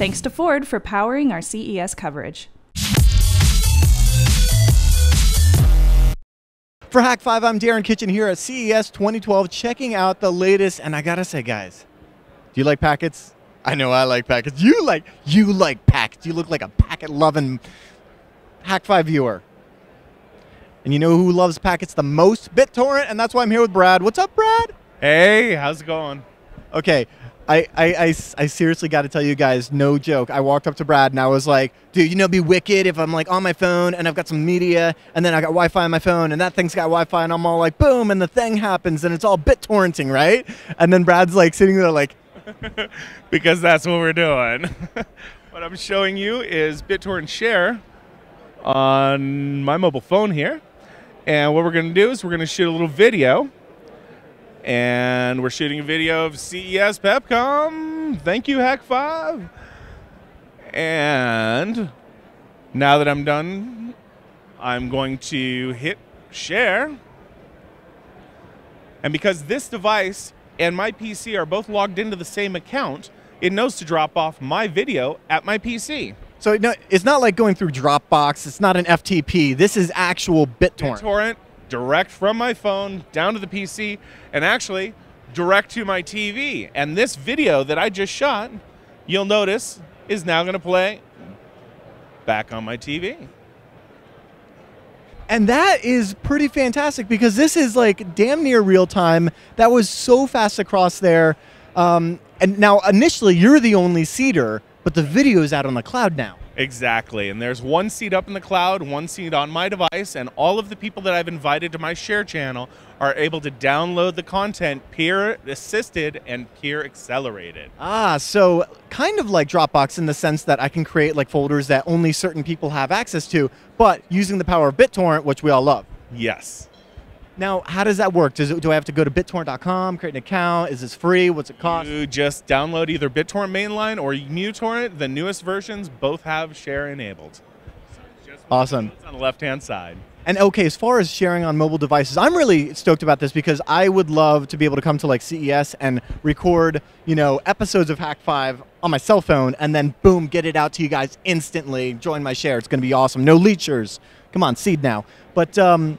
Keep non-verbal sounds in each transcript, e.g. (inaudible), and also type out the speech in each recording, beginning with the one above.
Thanks to Ford for powering our CES coverage. For Hak5, I'm Darren Kitchen here at CES 2012, checking out the latest. And I gotta say, guys, do you like packets? I know I like packets. You like you like packets. You look like a packet loving Hak5 viewer. And you know who loves packets the most? BitTorrent, and that's why I'm here with Brad. What's up, Brad? Hey, how's it going? Okay, I, I, I, I seriously got to tell you guys, no joke. I walked up to Brad and I was like, dude, you know, it'd be wicked if I'm like on my phone and I've got some media and then I got Wi Fi on my phone and that thing's got Wi Fi and I'm all like, boom, and the thing happens and it's all bit torrenting, right? And then Brad's like sitting there like, (laughs) because that's what we're doing. (laughs) what I'm showing you is BitTorrent Share on my mobile phone here. And what we're going to do is we're going to shoot a little video and we're shooting a video of CES Pepcom. Thank you, Hak5. And now that I'm done, I'm going to hit share. And because this device and my PC are both logged into the same account, it knows to drop off my video at my PC. So no, it's not like going through Dropbox. It's not an FTP. This is actual BitTorrent. BitTorrent direct from my phone down to the PC and actually direct to my TV. And this video that I just shot, you'll notice, is now going to play back on my TV. And that is pretty fantastic because this is like damn near real time. That was so fast across there. Um, and now, initially, you're the only seeder, but the video is out on the cloud now. Exactly. And there's one seed up in the cloud, one seed on my device, and all of the people that I've invited to my share channel are able to download the content peer assisted and peer accelerated. Ah, so kind of like Dropbox in the sense that I can create like folders that only certain people have access to, but using the power of BitTorrent, which we all love. Yes. Now, how does that work? Does it, do I have to go to bittorrent.com, create an account? Is this free? What's it cost? You just download either BitTorrent mainline or MuTorrent. The newest versions both have share enabled. So awesome. on the left-hand side. And okay, as far as sharing on mobile devices, I'm really stoked about this because I would love to be able to come to like CES and record, you know, episodes of Hak5 on my cell phone and then boom, get it out to you guys instantly. Join my share. It's going to be awesome. No leechers. Come on, seed now. But um,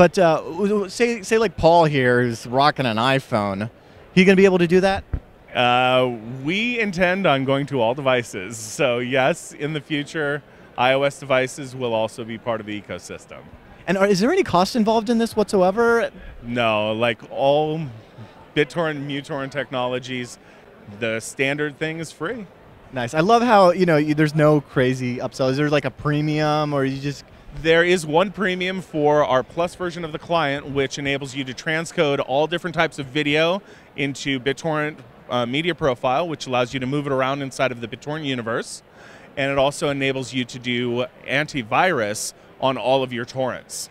but uh, say, say like Paul here is rocking an iPhone. He gonna be able to do that? Uh, we intend on going to all devices. So yes, in the future, iOS devices will also be part of the ecosystem. And are, is there any cost involved in this whatsoever? No, like all BitTorrent, MuTorrent technologies, the standard thing is free. Nice. I love how you know you, there's no crazy upsell. Is there like a premium, or you just there is one premium for our plus version of the client, which enables you to transcode all different types of video into BitTorrent uh, media profile, which allows you to move it around inside of the BitTorrent universe. And it also enables you to do antivirus on all of your torrents.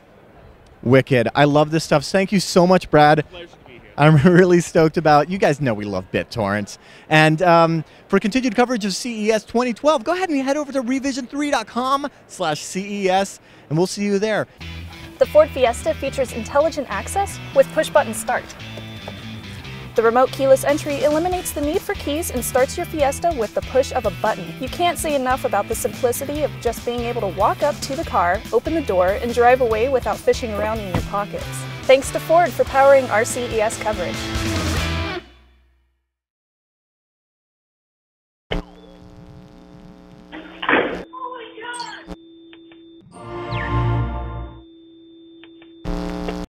Wicked. I love this stuff. Thank you so much, Brad. I'm (laughs) really stoked about. You guys know we love BitTorrents. And um, for continued coverage of CES 2012, go ahead and head over to revision3.com slash CES, and we'll see you there. The Ford Fiesta features intelligent access with push-button start. The remote keyless entry eliminates the need for keys and starts your Fiesta with the push of a button. You can't say enough about the simplicity of just being able to walk up to the car, open the door, and drive away without fishing around in your pockets. Thanks to Ford for powering our CES coverage.